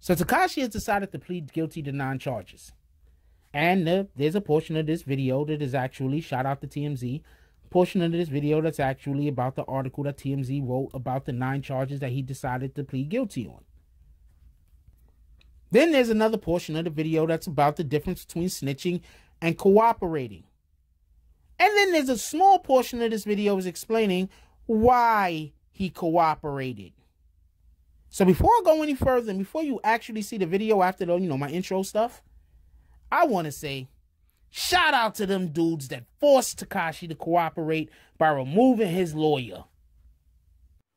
So Tekashi has decided to plead guilty to nine charges. And uh, there's a portion of this video that is actually, shout out to TMZ, portion of this video that's actually about the article that TMZ wrote about the nine charges that he decided to plead guilty on. Then there's another portion of the video that's about the difference between snitching and cooperating. And then there's a small portion of this video is explaining why he cooperated. So before I go any further, and before you actually see the video after the, you know, my intro stuff, I want to say shout out to them dudes that forced Tekashi to cooperate by removing his lawyer.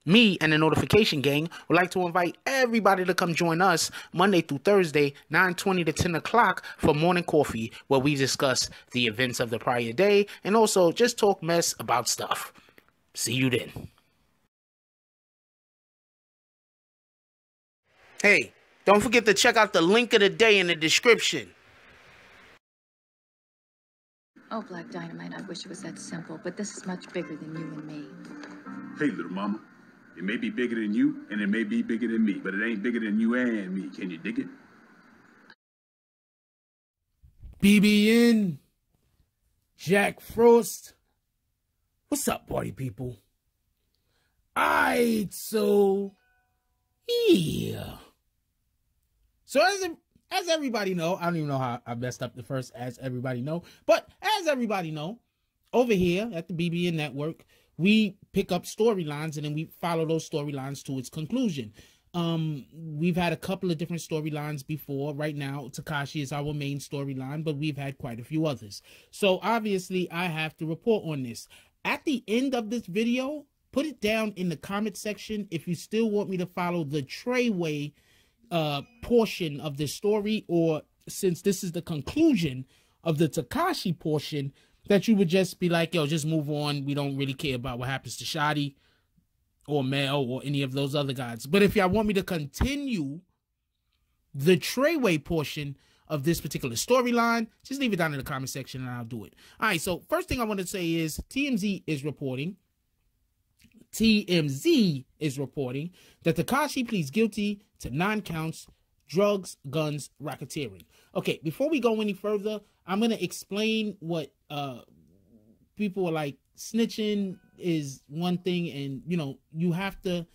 Me and the Notification Gang would like to invite everybody to come join us Monday through Thursday, 9.20 to 10 o'clock for morning coffee, where we discuss the events of the prior day and also just talk mess about stuff. See you then. Hey, don't forget to check out the link of the day in the description. Oh, Black Dynamite, I wish it was that simple, but this is much bigger than you and me. Hey, little mama. It may be bigger than you, and it may be bigger than me, but it ain't bigger than you and me. Can you dig it? BBN, Jack Frost. What's up, party people? Alright, so yeah. So as as everybody know, I don't even know how I messed up the first as everybody know, but as everybody know, over here at the BBN network, we pick up storylines and then we follow those storylines to its conclusion. Um, we've had a couple of different storylines before. Right now, Tekashi is our main storyline, but we've had quite a few others. So obviously, I have to report on this. At the end of this video, put it down in the comment section if you still want me to follow the Treyway uh, portion of this story, or since this is the conclusion of the Tekashi portion, that you would just be like, yo, just move on. We don't really care about what happens to Shotti or Mel or any of those other guys. But if y'all want me to continue the Treyway portion of this particular storyline, just leave it down in the comment section and I'll do it. All right, so first thing I want to say is TMZ is reporting TMZ is reporting that Tekashi pleads guilty to nine counts drugs, guns, racketeering. Okay, before we go any further, I'm going to explain what uh, people are like snitching is one thing, and you know, you have to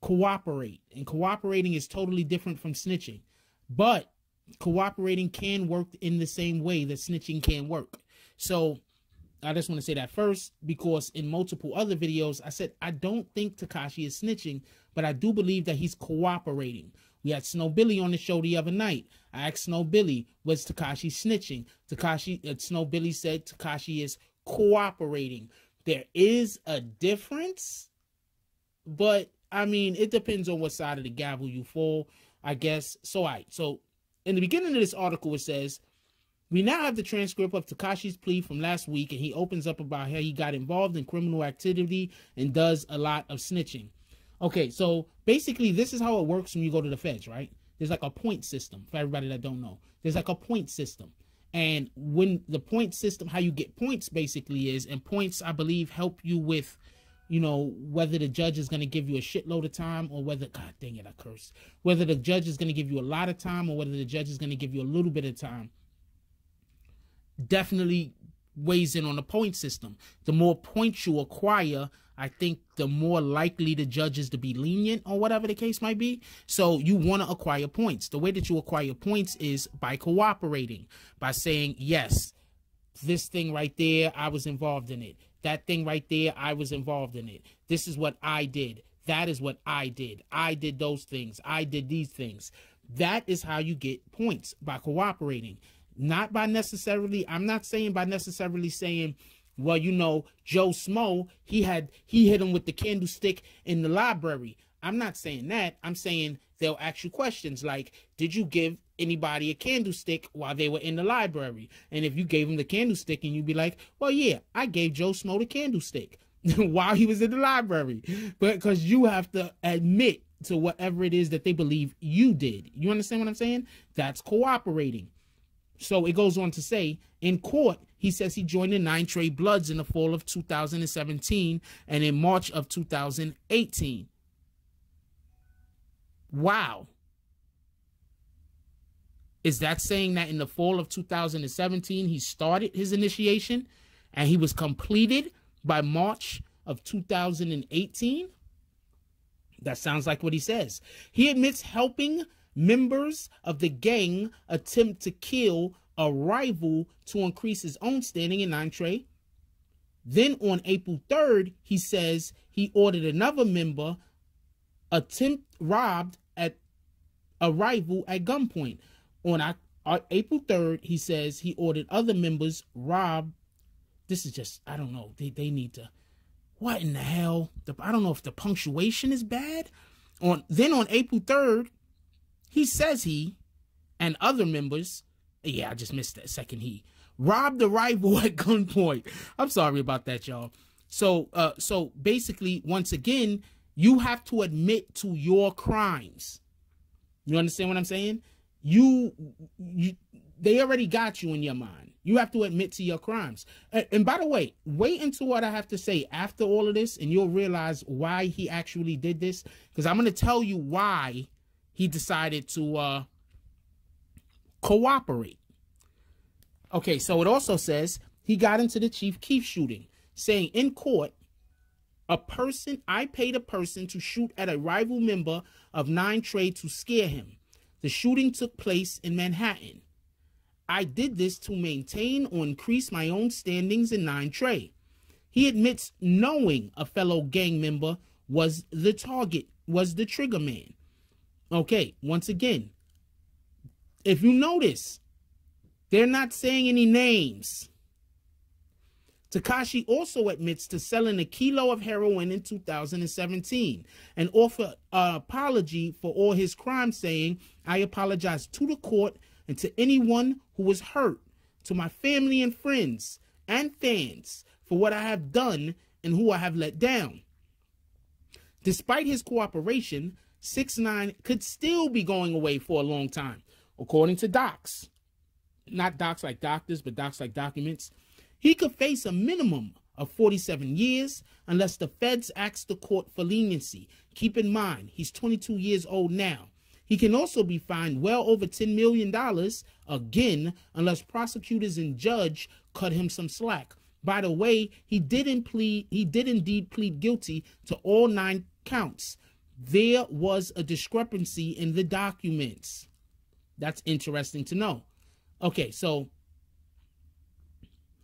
cooperate, and cooperating is totally different from snitching. But cooperating can work in the same way that snitching can work. So I just want to say that first because in multiple other videos, I said I don't think Tekashi is snitching, but I do believe that he's cooperating. We had Snow Billy on the show the other night. I asked Snow Billy, was Tekashi snitching? Tekashi, uh, Snow Billy said Tekashi is cooperating. There is a difference, but I mean, it depends on what side of the gavel you fall, I guess. So, I right, so in the beginning of this article, it says we now have the transcript of Tekashi's plea from last week, and he opens up about how he got involved in criminal activity and does a lot of snitching. Okay, so basically, this is how it works when you go to the feds, right? There's like a point system for everybody that don't know. There's like a point system. And when the point system, how you get points basically is, and points, I believe, help you with, you know, whether the judge is going to give you a shitload of time or whether, God dang it, I curse, whether the judge is going to give you a lot of time or whether the judge is going to give you a little bit of time definitely weighs in on the point system. The more points you acquire, I think the more likely the judge is to be lenient or whatever the case might be. So you want to acquire points. The way that you acquire points is by cooperating, by saying, yes, this thing right there, I was involved in it. That thing right there, I was involved in it. This is what I did. That is what I did. I did those things. I did these things. That is how you get points by cooperating not by necessarily i'm not saying by necessarily saying well you know joe smo he had he hit him with the candlestick in the library. I'm not saying that. I'm saying they'll ask you questions like did you give anybody a candlestick while they were in the library? And if you gave him the candlestick and you'd be like well yeah i gave joe smo the candlestick while he was in the library. But because you have to admit to whatever it is that they believe you did. You understand what i'm saying? That's cooperating so it goes on to say in court, he says he joined the Nine Trey Bloods in the fall of 2017 and in March of 2018. Wow. Is that saying that in the fall of 2017 he started his initiation and he was completed by March of 2018? That sounds like what he says. He admits helping members of the gang attempt to kill a rival to increase his own standing in Nine Trey. Then on April 3rd, he says he ordered another member attempt robbed at a rival at gunpoint. On uh, April 3rd, he says he ordered other members robbed. This is just, I don't know. They, they need to, what in the hell? The, I don't know if the punctuation is bad. On Then on April 3rd, he says he and other members, yeah, I just missed that second he, robbed the rival at gunpoint. I'm sorry about that, y'all. So, uh, so basically, once again, you have to admit to your crimes. You understand what I'm saying? You, you, they already got you in your mind. You have to admit to your crimes. And, and by the way, wait until what I have to say after all of this, and you'll realize why he actually did this. Because I'm going to tell you why he decided to uh, cooperate. Okay, so it also says he got into the Chief Keef shooting, saying in court, a person, I paid a person to shoot at a rival member of Nine Trey to scare him. The shooting took place in Manhattan. I did this to maintain or increase my own standings in Nine Trey. He admits knowing a fellow gang member was the target, was the trigger man. Okay, once again, if you notice, they're not saying any names. Tekashi also admits to selling a kilo of heroin in 2017 and offer an apology for all his crimes, saying, I apologize to the court and to anyone who was hurt, to my family and friends and fans for what I have done and who I have let down. Despite his cooperation, six nine could still be going away for a long time, according to docs. Not docs like doctors, but docs like documents. He could face a minimum of 47 years unless the feds ask the court for leniency. Keep in mind, he's 22 years old now. He can also be fined well over $10 million again unless prosecutors and judge cut him some slack. By the way, he didn't plead he did indeed plead guilty to all nine counts there was a discrepancy in the documents. That's interesting to know. Okay, so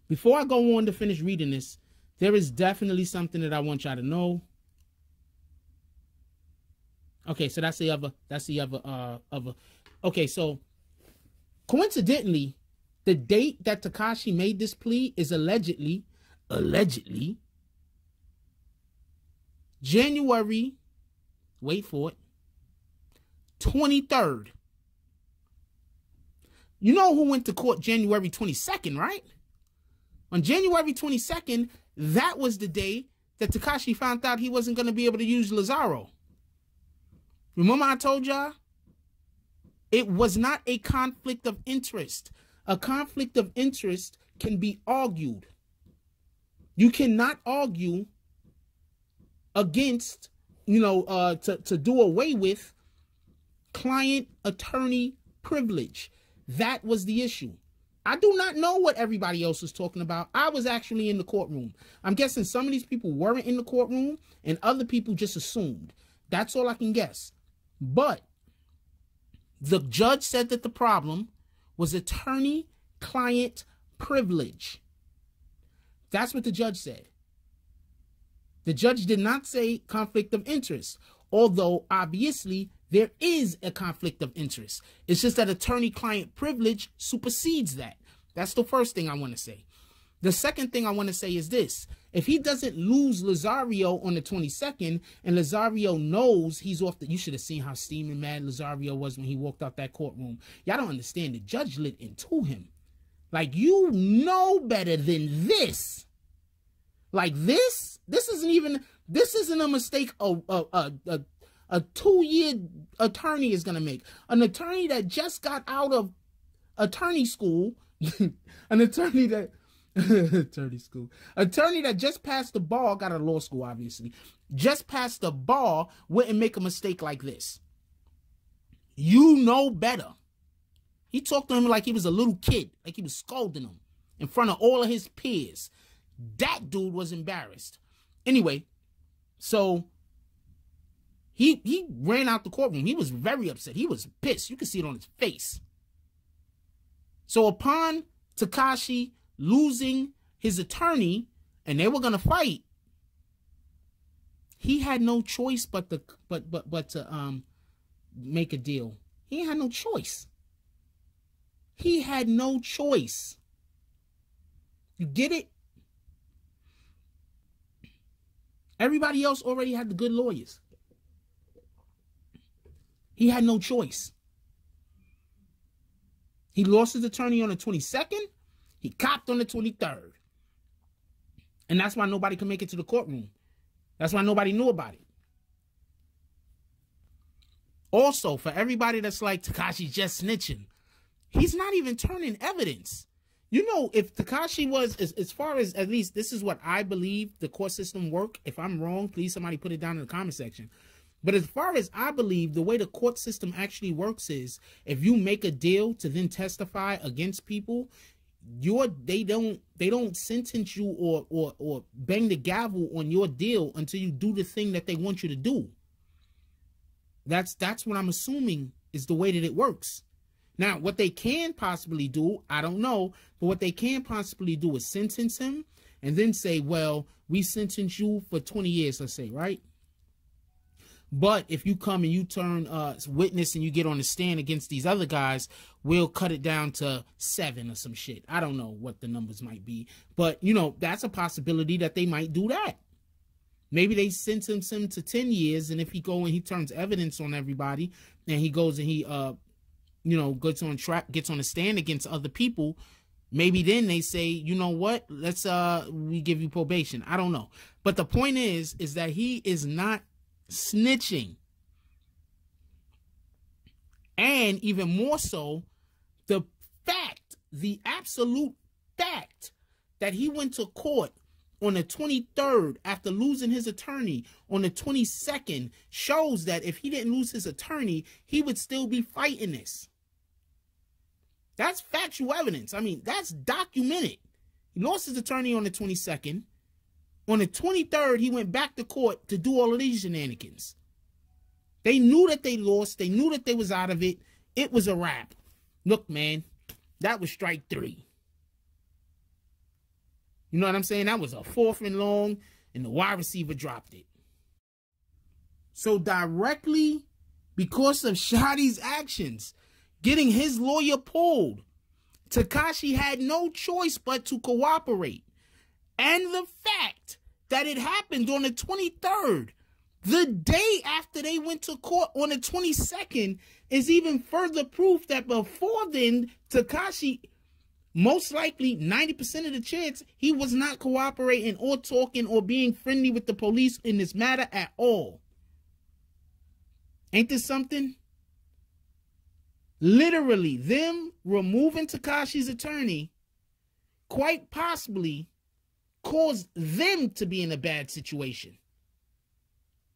before I go on to finish reading this, there is definitely something that I want y'all to know. Okay, so that's the other that's the other uh other okay, so coincidentally, the date that Tekashi made this plea is allegedly allegedly January wait for it, 23rd. You know who went to court January 22nd, right? On January 22nd, that was the day that Tekashi found out he wasn't going to be able to use Lazzaro. Remember I told y'all? It was not a conflict of interest. A conflict of interest can be argued. You cannot argue against you know, uh, to, to do away with client attorney privilege. That was the issue. I do not know what everybody else was talking about. I was actually in the courtroom. I'm guessing some of these people weren't in the courtroom and other people just assumed. That's all I can guess. But the judge said that the problem was attorney client privilege. That's what the judge said. The judge did not say conflict of interest, although obviously there is a conflict of interest. It's just that attorney client privilege supersedes that. That's the first thing I want to say. The second thing I want to say is this. If he doesn't lose Lazario on the 22nd and Lazario knows he's off the, you should have seen how steaming mad Lazario was when he walked out that courtroom. Y'all don't understand. The judge lit into him. Like, you know better than this. Like this, this isn't even this isn't a mistake a a a, a, a two year attorney is gonna make. An attorney that just got out of attorney school, an attorney that attorney school, attorney that just passed the bar, got out of law school, obviously, just passed the bar, wouldn't make a mistake like this. You know better. He talked to him like he was a little kid, like he was scolding him in front of all of his peers. That dude was embarrassed. Anyway, so he he ran out the courtroom. He was very upset. He was pissed. You could see it on his face. So upon Tekashi losing his attorney and they were gonna fight, he had no choice but to but but but to um make a deal. He had no choice. He had no choice. You get it? Everybody else already had the good lawyers. He had no choice. He lost his attorney on the 22nd. He copped on the 23rd. And that's why nobody could make it to the courtroom. That's why nobody knew about it. Also, for everybody that's like, Tekashi's just snitching, he's not even turning evidence. You know, if Tekashi was, as, as far as at least this is what I believe the court system work. If I'm wrong, please somebody put it down in the comment section. But as far as I believe, the way the court system actually works is if you make a deal to then testify against people, your they don't they don't sentence you or or or bang the gavel on your deal until you do the thing that they want you to do. That's that's what I'm assuming is the way that it works. Now, what they can possibly do, I don't know, but what they can possibly do is sentence him and then say, well, we sentence you for 20 years, let's say, right? But if you come and you turn uh, witness and you get on the stand against these other guys, we'll cut it down to seven or some shit. I don't know what the numbers might be, but you know that's a possibility that they might do that. Maybe they sentence him to ten years, and if he go and he turns evidence on everybody, and he goes and he uh, you know, gets on track, gets on the stand against other people, maybe then they say, you know what, let's uh, we give you probation. I don't know, but the point is, is that he is not snitching. And even more so, the fact, the absolute fact that he went to court on the 23rd after losing his attorney on the 22nd shows that if he didn't lose his attorney, he would still be fighting this. That's factual evidence. I mean, that's documented. He lost his attorney on the 22nd. On the 23rd, he went back to court to do all of these shenanigans. They knew that they lost. They knew that they was out of it. It was a wrap. Look, man, that was strike three. You know what I'm saying? That was a fourth and long, and the wide receiver dropped it. So directly because of Shotti's actions, getting his lawyer pulled, Tekashi had no choice but to cooperate and the fact that it happened on the 23rd, the day after they went to court on the 22nd, is even further proof that before then, Tekashi, most likely 90% of the chance, he was not cooperating or talking or being friendly with the police in this matter at all. Ain't this something? Literally, them removing Tekashi's attorney, quite possibly caused them to be in a bad situation.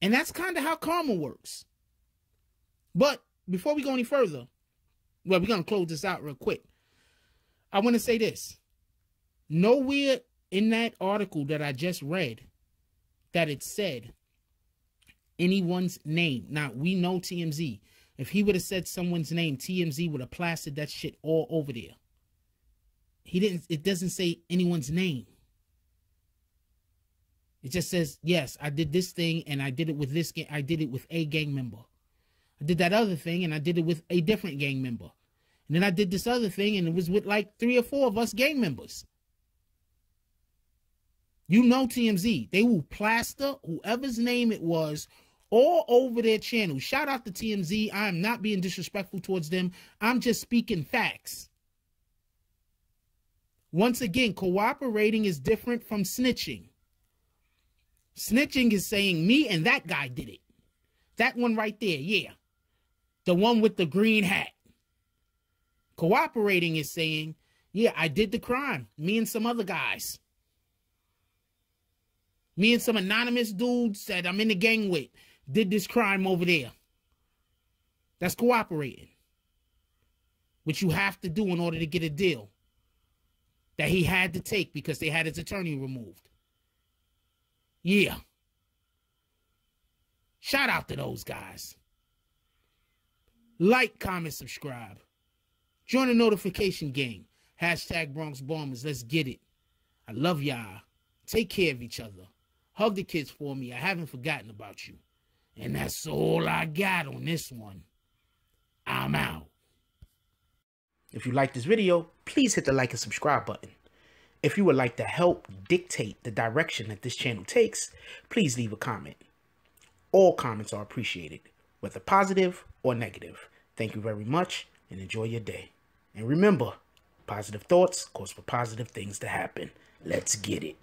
And that's kind of how karma works. But before we go any further, well, we're going to close this out real quick. I want to say this. Nowhere in that article that I just read that it said anyone's name. Now, we know TMZ. If he would have said someone's name, TMZ would have plastered that shit all over there. He didn't, it doesn't say anyone's name. It just says, yes, I did this thing and I did it with this gang. I did it with a gang member. I did that other thing and I did it with a different gang member. And then I did this other thing and it was with like three or four of us gang members. You know TMZ. They will plaster whoever's name it was all over their channel. Shout out to TMZ. I am not being disrespectful towards them. I'm just speaking facts. Once again, cooperating is different from snitching. Snitching is saying me and that guy did it. That one right there, yeah. The one with the green hat. Cooperating is saying, yeah, I did the crime. Me and some other guys. Me and some anonymous dudes that I'm in the gang with did this crime over there. That's cooperating. which you have to do in order to get a deal that he had to take because they had his attorney removed. Yeah. Shout out to those guys. Like, comment, subscribe. Join the notification gang. Hashtag Bronx Bombers. Let's get it. I love y'all. Take care of each other. Hug the kids for me. I haven't forgotten about you. And that's all I got on this one. I'm out. If you like this video, please hit the like and subscribe button. If you would like to help dictate the direction that this channel takes, please leave a comment. All comments are appreciated, whether positive or negative. Thank you very much and enjoy your day. And remember, positive thoughts cause for positive things to happen. Let's get it.